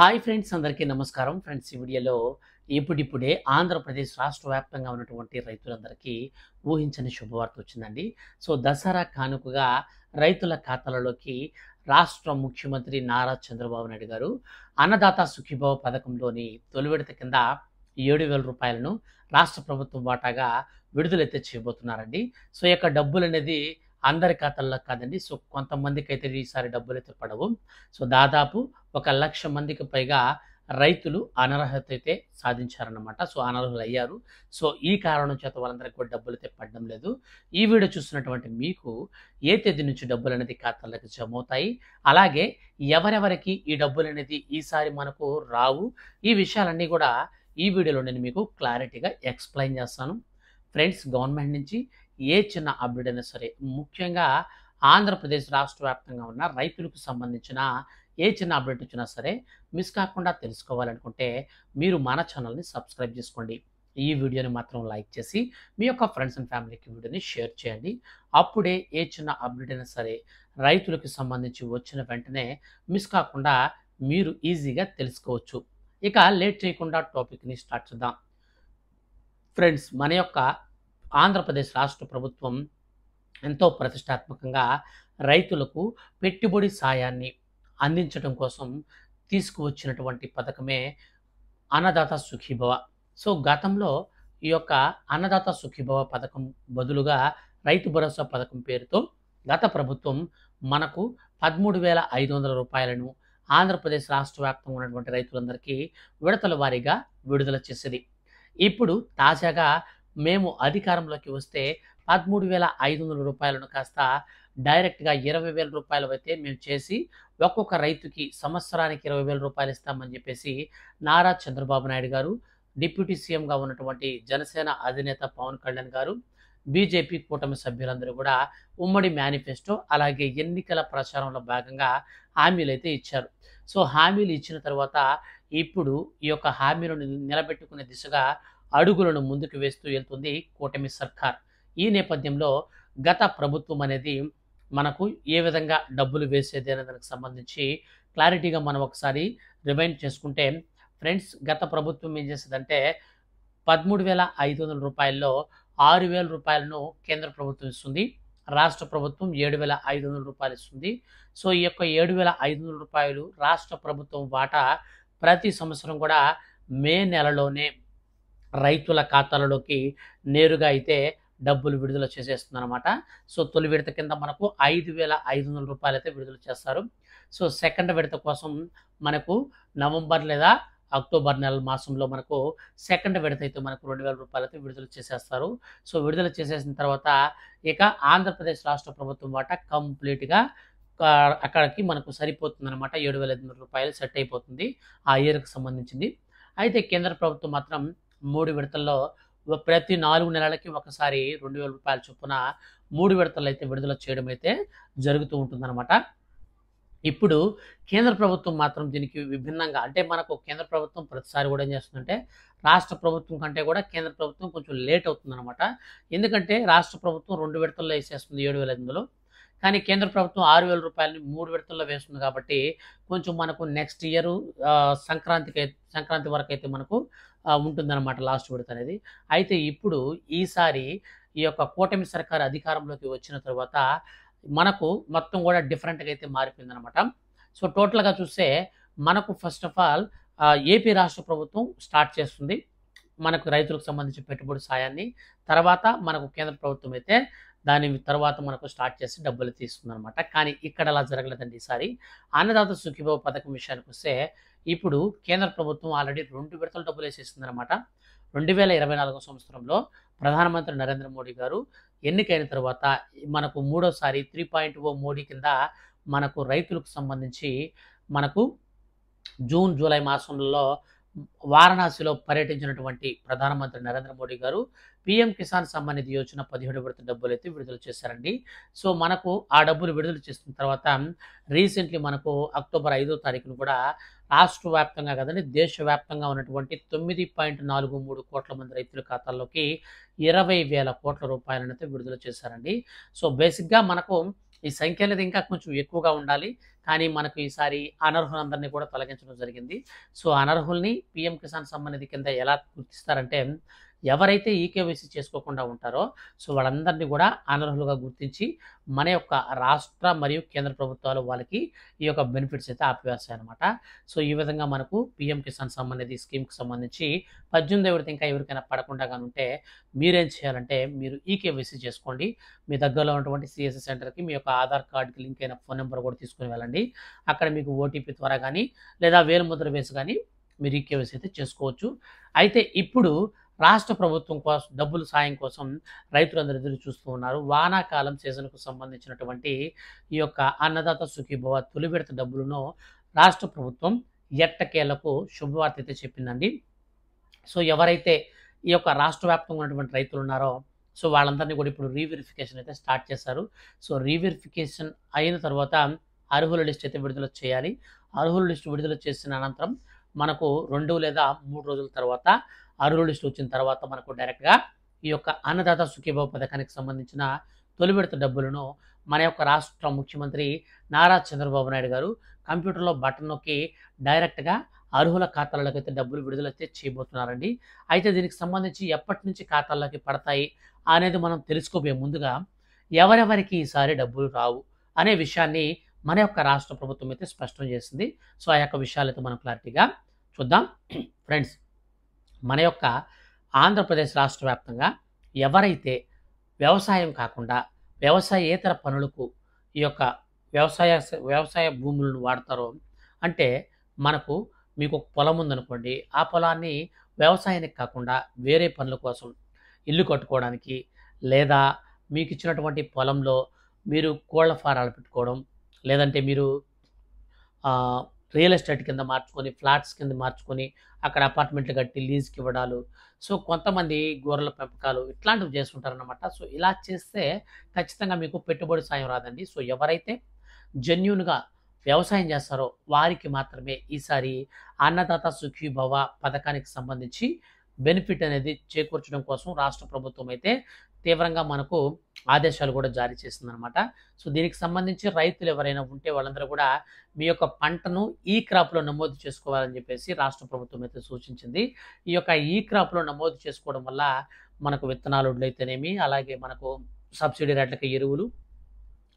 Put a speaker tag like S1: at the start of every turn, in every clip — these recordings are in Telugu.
S1: హాయ్ ఫ్రెండ్స్ అందరికీ నమస్కారం. ఫ్రెండ్స్ ఈ వీడియోలో ఇప్పుడిప్పుడే ఆంధ్రప్రదేశ్ రాష్ట్ర వ్యాప్తంగా ఉన్నటువంటి రైతులందరికీ ఊహించని శుభవార్త వచ్చిందండి. సో దసరా కానుకగా రైతుల ఖాతాలలోకి రాష్ట్ర ముఖ్యమంత్రి నారా చంద్రబాబు నాయుడు గారు అన్నదాత సుఖీభావ పథకంలోని తొలి విడత కింద ఏడు వేల రూపాయలను రాష్ట్ర ప్రభుత్వం వాటాగా విడుదలైతే చేయబోతున్నారండి. సో యొక్క డబ్బులు అనేది అందరి ఖాతాల్లో కాదండి. సో కొంతమందికి అయితే ఈసారి డబ్బులు అయితే పడవు. సో దాదాపు ఒక లక్ష మందికి పైగా రైతులు అనర్హత అయితే సాధించారనమాట సో అనర్హులు అయ్యారు సో ఈ కారణం చేత వాళ్ళందరికీ కూడా డబ్బులు అయితే పడడం లేదు. ఈ వీడియో చూస్తున్నటువంటి మీకు ఏ తేదీ నుంచి డబ్బులు అనేది ఖాతాలకు జమ అవుతాయి అలాగే ఎవరెవరికి ఈ డబ్బులు అనేది ఈసారి మనకు రావు? ఈ విషయాలన్నీ కూడా ఈ వీడియోలో నేను మీకు క్లారిటీగా ఎక్స్ప్లెయిన్ చేస్తాను. ఫ్రెండ్స్ గవర్నమెంట్ నుంచి ఏ చిన్న అప్డేట్ అయినా సరే ముఖ్యంగా ఆంధ్రప్రదేశ్ రాష్ట్ర వ్యాప్తంగా ఉన్న రైతులకు సంబంధించిన ఏ చిన్న అప్డేట్ వచ్చినా సరే మిస్ కాకుండా తెలుసుకోవాలనుకుంటే మీరు మన ఛానల్ని సబ్స్క్రైబ్ చేసుకోండి. ఈ వీడియోని మాత్రం లైక్ చేసి మీ యొక్క ఫ్రెండ్స్ అండ్ ఫ్యామిలీకి వీడియోని షేర్ చేయండి. అప్పుడే ఏ చిన్న అప్డేట్ అయినా సరే రైతులకు సంబంధించి వచ్చిన వెంటనే మిస్ కాకుండా మీరు ఈజీగా తెలుసుకోవచ్చు. ఇక లేట్ చేయకుండా టాపిక్ని స్టార్ట్ చేద్దాం. ఫ్రెండ్స్ మన యొక్క ఆంధ్రప్రదేశ్ రాష్ట్ర ప్రభుత్వం ఎంతో ప్రతిష్టాత్మకంగా రైతులకు పెట్టుబడి సాయాన్ని అందించడం కోసం తీసుకువచ్చినటువంటి పథకమే అన్నదాత సుఖీభవ. సో గతంలో ఈ యొక్క అన్నదాత సుఖీభవ పథకం బదులుగా రైతు భరోసా పథకం పేరుతో గత ప్రభుత్వం మనకు పదమూడు వేల ఐదు వందల రూపాయలను ఆంధ్రప్రదేశ్ రాష్ట్ర వ్యాప్తంగా ఉన్నటువంటి రైతులందరికీ విడతల వారీగా విడుదల చేసేది. ఇప్పుడు తాజాగా మేము అధికారంలోకి వస్తే పదమూడు వేల ఐదు వందల రూపాయలను కాస్త డైరెక్ట్గా ఇరవై వేల రూపాయలు అయితే మేము చేసి ఒక్కొక్క రైతుకి సంవత్సరానికి ఇరవై వేల రూపాయలు ఇస్తామని చెప్పేసి నారా చంద్రబాబు నాయుడు గారు డిప్యూటీ సీఎంగా ఉన్నటువంటి జనసేన అధినేత పవన్ కళ్యాణ్ గారు బీజేపీ కూటమి సభ్యులందరూ కూడా ఉమ్మడి మేనిఫెస్టో అలాగే ఎన్నికల ప్రచారంలో భాగంగా హామీలు అయితే ఇచ్చారు. సో హామీలు ఇచ్చిన తర్వాత ఇప్పుడు ఈ యొక్క హామీలను నిలబెట్టుకునే దిశగా అడుగులను ముందుకు వేస్తూ వెళ్తుంది కూటమి సర్కార్. ఈ నేపథ్యంలో గత ప్రభుత్వం అనేది మనకు ఏ విధంగా డబ్బులు వేసేది అనే దానికి సంబంధించి క్లారిటీగా మనం ఒకసారి రిమైండ్ చేసుకుంటే ఫ్రెండ్స్ గత ప్రభుత్వం ఏం చేసేదంటే పదమూడు వేల ఐదు వందల రూపాయల్లో ఆరు వేల రూపాయలను కేంద్ర ప్రభుత్వం ఇస్తుంది రాష్ట్ర ప్రభుత్వం ఏడు వేల ఐదు వందల రూపాయలు ఇస్తుంది. సో ఈ యొక్క ఏడు వేల ఐదు వందల రూపాయలు రాష్ట్ర ప్రభుత్వం వాటా ప్రతి సంవత్సరం కూడా మే నెలలోనే రైతుల ఖాతాలలోకి నేరుగా అయితే డబ్బులు విడుదల చేసేస్తుంది అనమాట సో తొలి విడత కింద మనకు ఐదు వేల ఐదు వందల రూపాయలు అయితే విడుదల చేస్తారు. సో సెకండ్ విడత కోసం మనకు నవంబర్ లేదా అక్టోబర్ నెల మాసంలో మనకు సెకండ్ విడత అయితే మనకు రెండు వేల రూపాయలు అయితే విడుదల చేసేస్తారు. సో విడుదల చేసేసిన తర్వాత ఇక ఆంధ్రప్రదేశ్ రాష్ట్ర ప్రభుత్వం వాటా కంప్లీట్గా అక్కడికి మనకు సరిపోతుంది అనమాట ఏడు వేల ఐదు వందల రూపాయలు సెట్ అయిపోతుంది ఆ ఇయర్కి సంబంధించింది. అయితే కేంద్ర ప్రభుత్వం మాత్రం మూడు విడతల్లో ప్రతి నాలుగు నెలలకి ఒకసారి రెండు వేల రూపాయల చొప్పున మూడు విడతలు అయితే విడుదల చేయడం అయితే జరుగుతూ ఉంటుందన్నమాట. ఇప్పుడు కేంద్ర ప్రభుత్వం మాత్రం దీనికి విభిన్నంగా అంటే మనకు కేంద్ర ప్రభుత్వం ప్రతిసారి కూడా ఏం చేస్తుందంటే రాష్ట్ర ప్రభుత్వం కంటే కూడా కేంద్ర ప్రభుత్వం కొంచెం లేట్ అవుతుందన్నమాట. ఎందుకంటే రాష్ట్ర ప్రభుత్వం రెండు విడతల్లో వేసేస్తుంది ఏడు వేల ఎనిమిదిలో. కానీ కేంద్ర ప్రభుత్వం ఆరు వేల రూపాయలని మూడు విడతల్లో వేస్తుంది కాబట్టి కొంచెం మనకు నెక్స్ట్ ఇయర్ సంక్రాంతికి సంక్రాంతి వరకు అయితే మనకు ఉంటుందన్నమాట లాస్ట్ విడత అనేది. అయితే ఇప్పుడు ఈసారి ఈ యొక్క కూటమి సర్కారు అధికారంలోకి వచ్చిన తర్వాత మనకు మొత్తం కూడా డిఫరెంట్గా అయితే మారిపోయిందనమాట సో టోటల్గా చూస్తే మనకు ఫస్ట్ ఆఫ్ ఆల్ ఏపీ రాష్ట్ర ప్రభుత్వం స్టార్ట్ చేస్తుంది. మనకు రైతులకు సంబంధించి పెట్టుబడి సాయాన్ని. తర్వాత మనకు కేంద్ర ప్రభుత్వం అయితే దాని తర్వాత మనకు స్టార్ట్ చేసి డబ్బులు తీస్తుంది అనమాట కానీ ఇక్కడ అలా జరగలేదండి ఈసారి. అన్నదాత సుఖీభావ పథకం విషయానికి వస్తే ఇప్పుడు కేంద్ర ప్రభుత్వం ఆల్రెడీ రెండు విడతల డబ్బులు వేసేసిందనమాట అనమాట రెండు వేల ఇరవై నాలుగో సంవత్సరంలో ప్రధానమంత్రి నరేంద్ర మోడీ గారు ఎన్నికైన తర్వాత మనకు మూడోసారి త్రీ పాయింట్ ఓ మోడీ కింద మనకు రైతులకు సంబంధించి మనకు జూన్ జూలై మాసంలో వారణాసిలో పర్యటించినటువంటి ప్రధానమంత్రి నరేంద్ర మోడీ గారు పిఎం కిసాన్ సమ్మానిధి యోజన పదిహేడు విడత డబ్బులు అయితే విడుదల చేశారండి. సో మనకు ఆ డబ్బులు విడుదల చేసిన తర్వాత రీసెంట్లీ మనకు అక్టోబర్ ఐదో తారీఖున కూడా రాష్ట్ర వ్యాప్తంగా కదండి దేశవ్యాప్తంగా ఉన్నటువంటి తొమ్మిది పాయింట్ నాలుగు మూడు కోట్ల మంది రైతుల ఖాతాల్లోకి ఇరవై వేల కోట్ల రూపాయలనైతే విడుదల చేశారండి. సో బేసిక్గా మనకు ఈ సంఖ్య అనేది ఇంకా కొంచెం ఎక్కువగా ఉండాలి. కానీ మనకు ఈసారి అనర్హులందరినీ కూడా తొలగించడం జరిగింది. సో అనర్హుల్ని పిఎం కిసాన్ సమ్మాన్ నిధి కింద ఎలా గుర్తిస్తారంటే ఎవరైతే ఈకేవైసీ చేసుకోకుండా ఉంటారో సో వాళ్ళందరినీ కూడా అనర్హులుగా గుర్తించి మన యొక్క రాష్ట్ర మరియు కేంద్ర ప్రభుత్వాలు వాళ్ళకి ఈ యొక్క బెనిఫిట్స్ అయితే ఆపివేస్తాయి అనమాట సో ఈ విధంగా మనకు పిఎం కిసాన్ సంబంధించి స్కీమ్కి సంబంధించి పద్దెనిమిది ఎవరితో ఇంకా ఎవరికైనా పడకుండా కానీ ఉంటే మీరేం చేయాలంటే మీరు ఈకేవైసీ చేసుకోండి. మీ దగ్గరలో ఉన్నటువంటి సిఎస్సి సెంటర్కి మీ యొక్క ఆధార్ కార్డుకి లింక్ అయిన ఫోన్ నెంబర్ కూడా తీసుకుని వెళ్ళండి. అక్కడ మీకు ఓటీపీ ద్వారా కానీ లేదా వేలుముద్ర వేసి కానీ మీరు ఈకేవైసీ అయితే చేసుకోవచ్చు. అయితే ఇప్పుడు రాష్ట్ర ప్రభుత్వం కోసం డబ్బులు సాయం కోసం రైతులందరూ ఎదురు చూస్తూ ఉన్నారు. వానాకాలం సీజన్కు సంబంధించినటువంటి ఈ యొక్క అన్నదాత సుఖీభవ తొలి విడత డబ్బులను రాష్ట్ర ప్రభుత్వం ఎట్టకేలకు శుభవార్త అయితే చెప్పిందండి. సో ఎవరైతే ఈ యొక్క రాష్ట్ర వ్యాప్తంగా ఉన్నటువంటి రైతులు ఉన్నారో సో వాళ్ళందరినీ కూడా ఇప్పుడు రీవెరిఫికేషన్ అయితే స్టార్ట్ చేశారు. సో రీవెరిఫికేషన్ అయిన తర్వాత అర్హుల లిస్ట్ అయితే విడుదల చేయాలి. అర్హుల లిస్ట్ విడుదల చేసిన అనంతరం మనకు రెండు లేదా మూడు రోజుల తర్వాత అర్హుల లిస్ట్ వచ్చిన తర్వాత మనకు డైరెక్ట్గా ఈ యొక్క అన్నదాత సుఖీభావ పథకానికి సంబంధించిన తొలి విడత డబ్బులను మన యొక్క రాష్ట్ర ముఖ్యమంత్రి నారా చంద్రబాబు నాయుడు గారు కంప్యూటర్లో బటన్ నొక్కి డైరెక్ట్గా అర్హుల ఖాతాలకు అయితే డబ్బులు విడుదలైతే చేయబోతున్నారండి. అయితే దీనికి సంబంధించి ఎప్పటి నుంచి ఖాతాల్లోకి పడతాయి అనేది మనం తెలుసుకోబోయే ముందుగా ఎవరెవరికి ఈసారి డబ్బులు రావు అనే విషయాన్ని మన యొక్క రాష్ట్ర ప్రభుత్వం అయితే స్పష్టం చేసింది. సో ఆ యొక్క విషయాలైతే మనం క్లారిటీగా చూద్దాం. ఫ్రెండ్స్ మన యొక్క ఆంధ్రప్రదేశ్ రాష్ట్ర వ్యాప్తంగా ఎవరైతే వ్యవసాయం కాకుండా వ్యవసాయేతర పనులకు ఈ యొక్క వ్యవసాయ వ్యవసాయ భూములను వాడతారో అంటే మనకు మీకు ఒక పొలం ఉందనుకోండి ఆ పొలాన్ని వ్యవసాయానికి కాకుండా వేరే పనుల కోసం ఇల్లు కట్టుకోవడానికి లేదా మీకు ఇచ్చినటువంటి పొలంలో మీరు కోళ్ళ ఫారాలు పెట్టుకోవడం లేదంటే మీరు రియల్ ఎస్టేట్ కింద మార్చుకొని ఫ్లాట్స్ కింద మార్చుకొని అక్కడ అపార్ట్మెంట్లు కట్టి లీజ్కి ఇవ్వడాలు. సో కొంతమంది గొర్రెల పెంపకాలు ఇట్లాంటివి చేస్తుంటారనమాట సో ఇలా చేస్తే ఖచ్చితంగా మీకు పెట్టుబడి సాయం రాదండి. సో ఎవరైతే జెన్యున్గా వ్యవసాయం చేస్తారో వారికి మాత్రమే ఈసారి అన్నదాత సుఖీభవ పథకానికి సంబంధించి బెనిఫిట్ అనేది చేకూర్చడం కోసం రాష్ట్ర ప్రభుత్వం అయితే తీవ్రంగా మనకు ఆదేశాలు కూడా జారీ చేసిందనమాట సో దీనికి సంబంధించి రైతులు ఎవరైనా ఉంటే వాళ్ళందరూ కూడా మీ యొక్క పంటను ఈ క్రాప్లో నమోదు చేసుకోవాలని చెప్పేసి రాష్ట్ర ప్రభుత్వం అయితే సూచించింది. ఈ యొక్క ఈ క్రాప్లో నమోదు చేసుకోవడం వల్ల మనకు విత్తనాలు అయితేనేమి అలాగే మనకు సబ్సిడీ రేట్లకి ఎరువులు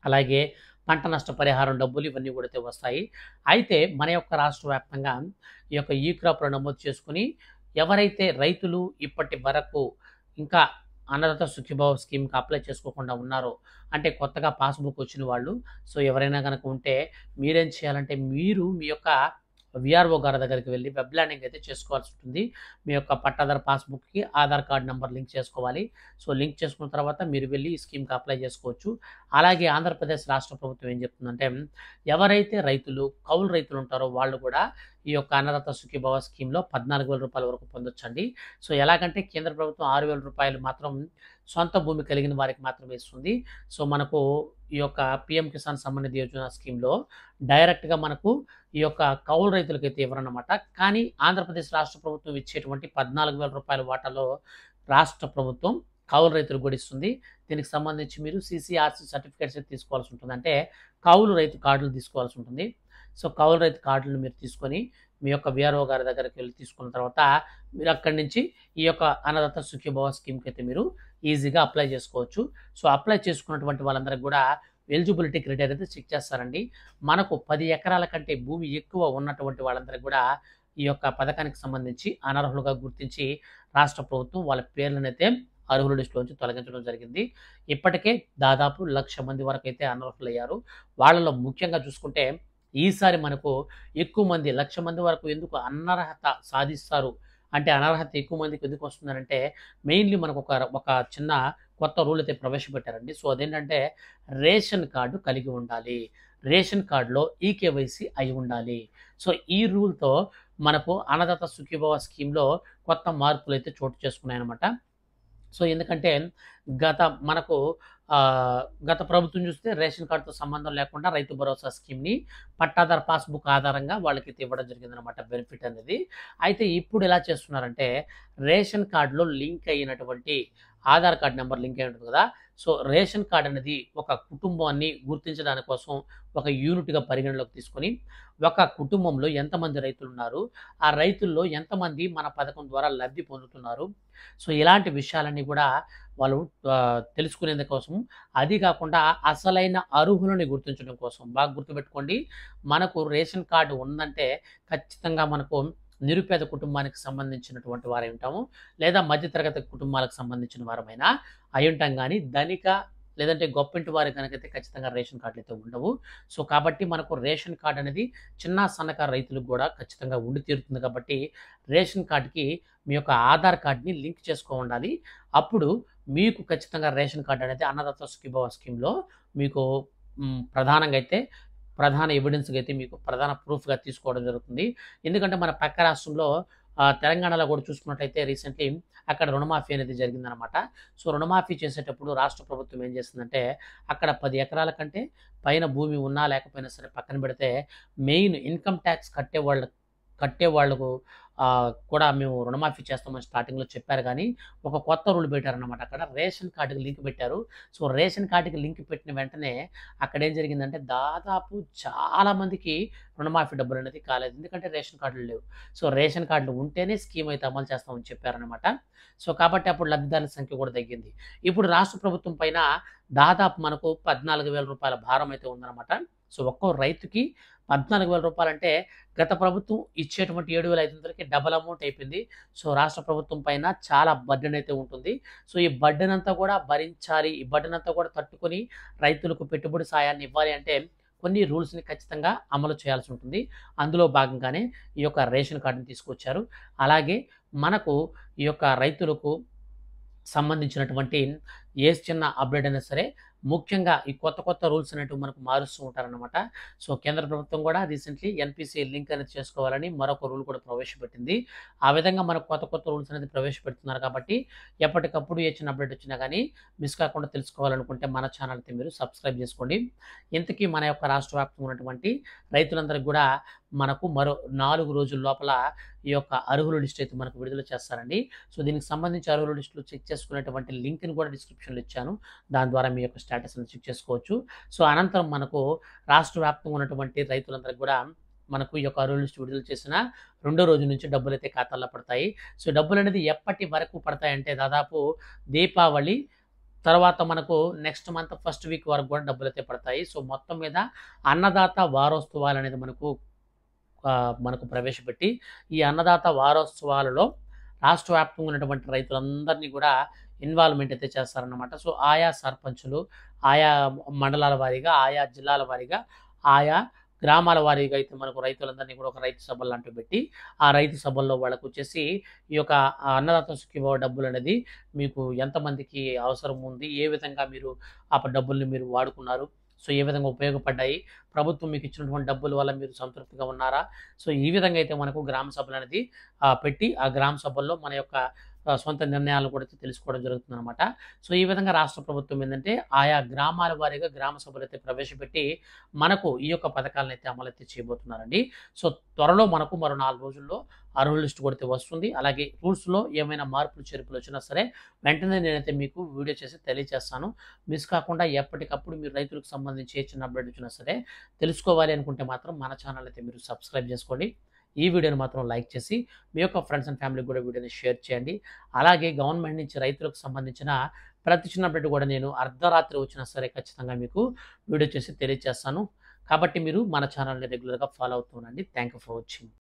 S1: అలాగే పంట నష్ట పరిహారం డబ్బులు ఇవన్నీ కూడా అయితే వస్తాయి. అయితే మన యొక్క రాష్ట్ర వ్యాప్తంగా ఈ యొక్క ఈ క్రాప్లో నమోదు చేసుకుని ఎవరైతే రైతులు ఇప్పటి వరకు ఇంకా అన్నదాత సుఖీభావ స్కీమ్కి అప్లై చేసుకోకుండా ఉన్నారో అంటే కొత్తగా పాస్బుక్ వచ్చిన వాళ్ళు. సో ఎవరైనా కనుక ఉంటే మీరేం చేయాలంటే మీరు మీ యొక్క విఆర్ఓ గారి దగ్గరికి వెళ్ళి వెబ్ ల్యాండింగ్ అయితే చేసుకోవాల్సి ఉంటుంది. మీ యొక్క పట్టాదారు పాస్బుక్కి ఆధార్ కార్డ్ నెంబర్ లింక్ చేసుకోవాలి. సో లింక్ చేసుకున్న తర్వాత మీరు వెళ్ళి ఈ స్కీమ్కి అప్లై చేసుకోవచ్చు. అలాగే ఆంధ్రప్రదేశ్ రాష్ట్ర ప్రభుత్వం ఏం చెప్తుందంటే ఎవరైతే రైతులు కౌలు రైతులు ఉంటారో వాళ్ళు కూడా ఈ యొక్క అన్నదాత సుఖీభవ స్కీమ్లో పద్నాలుగు వేల రూపాయల వరకు పొందొచ్చండి. సో ఎలాగంటే కేంద్ర ప్రభుత్వం ఆరు వేల రూపాయలు మాత్రం సొంత భూమి కలిగిన వారికి మాత్రమే ఇస్తుంది. సో మనకు ఈ యొక్క పిఎం కిసాన్ సంబంధిత యోజన స్కీమ్లో డైరెక్ట్గా మనకు ఈ యొక్క కౌలు రైతులకు అయితే ఇవ్వరన్నమాట. కానీ ఆంధ్రప్రదేశ్ రాష్ట్ర ప్రభుత్వం ఇచ్చేటువంటి పద్నాలుగు వేల రూపాయల వాటాలో రాష్ట్ర ప్రభుత్వం కౌలు రైతులకు కూడా ఇస్తుంది దీనికి సంబంధించి మీరు సీసీఆర్సీ సర్టిఫికేట్స్ అయితే తీసుకోవాల్సి ఉంటుంది. అంటే కౌలు రైతు కార్డులు తీసుకోవాల్సి ఉంటుంది. సో కౌలు రైతు కార్డులను మీరు తీసుకొని మీ యొక్క విఆర్ఓ గారి దగ్గరికి వెళ్ళి తీసుకున్న తర్వాత మీరు అక్కడి నుంచి ఈ యొక్క అన్నదాత సుఖీభవ స్కీమ్కి అయితే మీరు ఈజీగా అప్లై చేసుకోవచ్చు. సో అప్లై చేసుకున్నటువంటి వాళ్ళందరికీ కూడా ఎలిజిబిలిటీ క్రైటీరియా అయితే చెక్ చేస్తారండి. మనకు పది ఎకరాల కంటే భూమి ఎక్కువ ఉన్నటువంటి వాళ్ళందరికీ కూడా ఈ యొక్క పథకానికి సంబంధించి అనర్హులుగా గుర్తించి రాష్ట్ర ప్రభుత్వం వాళ్ళ పేర్లను అయితే అర్హుల లిస్టులోంచి తొలగించడం జరిగింది. ఇప్పటికే దాదాపు లక్ష మంది వరకు అయితే అనర్హులయ్యారు. వాళ్ళలో ముఖ్యంగా చూసుకుంటే ఈసారి మనకు ఎక్కువ మంది లక్ష మంది వరకు ఎందుకు అనర్హత సాధిస్తారు? అంటే అనర్హత ఎక్కువ మందికి ఎందుకు వస్తున్నారంటే మెయిన్లీ మనకు ఒక ఒక చిన్న కొత్త రూల్ అయితే ప్రవేశపెట్టారండి. సో అదేంటంటే రేషన్ కార్డు కలిగి ఉండాలి. రేషన్ కార్డులో ఈకేవైసీ అయి ఉండాలి. సో ఈ రూల్తో మనకు అన్నదాత సుఖీభవ స్కీమ్లో కొత్త మార్పులు అయితే చోటు చేసుకున్నాయన్నమాట. సో ఎందుకంటే గత మనకు గత ప్రభుత్వం చూస్తే రేషన్ కార్డుతో సంబంధం లేకుండా రైతు భరోసా స్కీమ్ని పట్టాదార్ పాస్బుక్ ఆధారంగా వాళ్ళకి ఇవ్వడం జరిగిందనమాట బెనిఫిట్ అనేది. అయితే ఇప్పుడు ఎలా చేస్తున్నారంటే రేషన్ కార్డులో లింక్ అయినటువంటి ఆధార్ కార్డ్ నెంబర్ లింక్ అయి ఉంటుంది కదా సో రేషన్ కార్డ్ అనేది ఒక కుటుంబాన్ని గుర్తించడానికి కోసం ఒక యూనిట్గా పరిగణలోకి తీసుకొని ఒక కుటుంబంలో ఎంతమంది రైతులు ఉన్నారు ఆ రైతుల్లో ఎంతమంది మన పథకం ద్వారా లబ్ధి పొందుతున్నారు. సో ఇలాంటి విషయాలన్నీ కూడా వాళ్ళు తెలుసుకునేందుకోసం కోసం అది కాకుండా అసలైన అర్హులని గుర్తించడం కోసం బాగా గుర్తుపెట్టుకోండి. మనకు రేషన్ కార్డు ఉందంటే ఖచ్చితంగా మనకు నిరుపేద కుటుంబానికి సంబంధించినటువంటి వారై ఉంటాము. లేదా మధ్యతరగతి కుటుంబాలకు సంబంధించిన వారమైనా అయి ఉంటాం కానీ ధనిక లేదంటే గొప్పింటి వారి కనుకైతే ఖచ్చితంగా రేషన్ కార్డులు అయితే ఉండవు. సో కాబట్టి మనకు రేషన్ కార్డు అనేది చిన్న సన్నకారు రైతులకు కూడా ఖచ్చితంగా ఉండి తీరుతుంది కాబట్టి రేషన్ కార్డుకి మీ యొక్క ఆధార్ కార్డ్ని లింక్ చేసుకో ఉండాలి. అప్పుడు మీకు ఖచ్చితంగా రేషన్ కార్డు అనేది అన్నదాత సుఖీభవ స్కీమ్లో మీకు ప్రధానంగా అయితే ప్రధాన ఎవిడెన్స్గా అయితే మీకు ప్రధాన ప్రూఫ్గా తీసుకోవడం జరుగుతుంది. ఎందుకంటే మన పక్క రాష్ట్రంలో తెలంగాణలో కూడా చూసుకున్నట్టయితే రీసెంట్లీ అక్కడ రుణమాఫీ అనేది జరిగిందనమాట సో రుణమాఫీ చేసేటప్పుడు రాష్ట్ర ప్రభుత్వం ఏం చేస్తుందంటే అక్కడ పది ఎకరాల కంటే పైన భూమి ఉన్నా లేకపోయినా సరే పక్కన పెడితే మెయిన్ ఇన్కమ్ ట్యాక్స్ కట్టే వాళ్ళ కట్టే వాళ్ళకు కూడా మేము రుణమాఫీ చేస్తామని స్టార్టింగ్లో చెప్పారు కానీ ఒక కొత్త రూల్ పెట్టారనమాట అక్కడ రేషన్ కార్డుకి లింక్ పెట్టారు. సో రేషన్ కార్డుకి లింక్ పెట్టిన వెంటనే అక్కడ ఏం జరిగిందంటే దాదాపు చాలామందికి రుణమాఫీ డబ్బులు అనేది కాలేదు. ఎందుకంటే రేషన్ కార్డులు లేవు. సో రేషన్ కార్డులు ఉంటేనే స్కీమ్ అయితే అమలు చేస్తామని చెప్పారనమాట సో కాబట్టి అప్పుడు లబ్ధిదారుల సంఖ్య కూడా తగ్గింది. ఇప్పుడు రాష్ట్ర ప్రభుత్వం పైన దాదాపు మనకు పద్నాలుగు వేల రూపాయల భారం అయితే ఉందన్నమాట. సో ఒక్కో రైతుకి పద్నాలుగు వేల రూపాయలు అంటే గత ప్రభుత్వం ఇచ్చేటువంటి ఏడు వేల ఐదు వందలకి డబల్ అమౌంట్ అయిపోయింది. సో రాష్ట్ర ప్రభుత్వం పైన చాలా బర్డెన్ అయితే ఉంటుంది. సో ఈ బర్డెన్ అంతా కూడా భరించాలి. ఈ బర్డెన్ అంతా కూడా తట్టుకొని రైతులకు పెట్టుబడి సాయాన్ని ఇవ్వాలి అంటే కొన్ని రూల్స్ని ఖచ్చితంగా అమలు చేయాల్సి ఉంటుంది. అందులో భాగంగానే ఈ యొక్క రేషన్ కార్డుని తీసుకొచ్చారు. అలాగే మనకు ఈ యొక్క రైతులకు సంబంధించినటువంటి ఏ చిన్న అప్డేట్ అయినా సరే ముఖ్యంగా ఈ కొత్త కొత్త రూల్స్ అనేవి మనకు మారుస్తూ ఉంటారనమాట సో కేంద్ర ప్రభుత్వం కూడా రీసెంట్లీ ఎన్పిసి లింక్ అనేది చేసుకోవాలని మరొక రూల్ కూడా ప్రవేశపెట్టింది. ఆ విధంగా మనకు కొత్త కొత్త రూల్స్ అనేది ప్రవేశపెడుతున్నారు కాబట్టి ఎప్పటికప్పుడు ఏ చిన్న అప్డేట్ వచ్చినా కానీ మిస్ కాకుండా తెలుసుకోవాలనుకుంటే మన ఛానల్ అయితే మీరు సబ్స్క్రైబ్ చేసుకోండి. ఇంతకీ మన యొక్క రాష్ట్ర వ్యాప్తంగా ఉన్నటువంటి రైతులందరికీ కూడా మనకు మరో నాలుగు రోజుల లోపల ఈ యొక్క అర్హుల లిస్ట్ అయితే మనకు విడుదల చేస్తారండి. సో దీనికి సంబంధించి అర్హుల లిస్టులు చెక్ చేసుకునేటువంటి లింక్ని కూడా డిస్క్రిప్షన్లో ఇచ్చాను. దాని ద్వారా మీ యొక్క స్టేటస్ని చెక్ చేసుకోవచ్చు. సో అనంతరం మనకు రాష్ట్ర వ్యాప్తంగా ఉన్నటువంటి రైతులందరికీ కూడా మనకు ఈ యొక్క అర్హుల లిస్ట్ విడుదల చేసిన రెండో రోజు నుంచి డబ్బులు అయితే ఖాతాల్లో పడతాయి. సో డబ్బులు అనేది ఎప్పటి వరకు పడతాయంటే దాదాపు దీపావళి తర్వాత మనకు నెక్స్ట్ మంత్ ఫస్ట్ వీక్ వరకు కూడా డబ్బులు అయితే పడతాయి. సో మొత్తం మీద అన్నదాత వారోత్సవాలు అనేది మనకు మనకు ప్రవేశపెట్టి ఈ అన్నదాత వారోత్సవాలలో రాష్ట్ర వ్యాప్తంగా ఉన్నటువంటి రైతులందరినీ కూడా ఇన్వాల్వ్మెంట్ అయితే చేస్తారన్నమాట. సో ఆయా సర్పంచులు ఆయా మండలాల వారీగా ఆయా జిల్లాల వారీగా ఆయా గ్రామాల వారీగా అయితే మనకు రైతులందరినీ కూడా ఒక రైతు సభలు లాంటివి పెట్టి ఆ రైతు సభల్లో వాళ్ళకు వచ్చేసి ఈ యొక్క అన్నదాత సుఖీభావ డబ్బులు అనేది మీకు ఎంతమందికి అవసరం ఉంది ఏ విధంగా మీరు ఆ డబ్బుల్ని మీరు వాడుకున్నారు సో ఏ విధంగా ఉపయోగపడ్డాయి ప్రభుత్వం మీకు ఇచ్చినటువంటి డబ్బుల వల్ల మీరు సంతృప్తిగా ఉన్నారా? సో ఈ విధంగా అయితే మనకు గ్రామ సభలు అనేది పెట్టి ఆ గ్రామ సభల్లో మన యొక్క సొంత నిర్ణయాలను కూడా అయితే తెలుసుకోవడం జరుగుతుంది అనమాట సో ఈ విధంగా రాష్ట్ర ప్రభుత్వం ఏంటంటే ఆయా గ్రామాల వారీగా గ్రామ సభలు అయితే ప్రవేశపెట్టి మనకు ఈ యొక్క పథకాలను అయితే అమలు అయితే చేయబోతున్నారండి. సో త్వరలో మనకు మరో నాలుగు రోజుల్లో అర్హుల లిస్ట్ కొడితే వస్తుంది. అలాగే రూల్స్లో ఏమైనా మార్పులు చేర్పులు వచ్చినా సరే వెంటనే నేనైతే మీకు వీడియో చేసి తెలియజేస్తాను. మిస్ కాకుండా ఎప్పటికప్పుడు మీరు రైతులకు సంబంధించి ఏ చిన్న అప్డేట్ వచ్చినా సరే తెలుసుకోవాలి అనుకుంటే మాత్రం మన ఛానల్ అయితే మీరు సబ్స్క్రైబ్ చేసుకోండి. ఈ వీడియోని మాత్రం లైక్ చేసి మీ యొక్క ఫ్రెండ్స్ అండ్ ఫ్యామిలీకి కూడా వీడియోని షేర్ చేయండి. అలాగే గవర్నమెంట్ నుంచి రైతులకు సంబంధించిన ప్రతి చిన్న అప్డేట్ కూడా నేను అర్ధరాత్రి వచ్చినా సరే ఖచ్చితంగా మీకు వీడియో చేసి తెలియజేస్తాను. కాబట్టి మీరు మన ఛానల్ని రెగ్యులర్గా ఫాలో అవుతూ ఉండండి. Thank you for watching.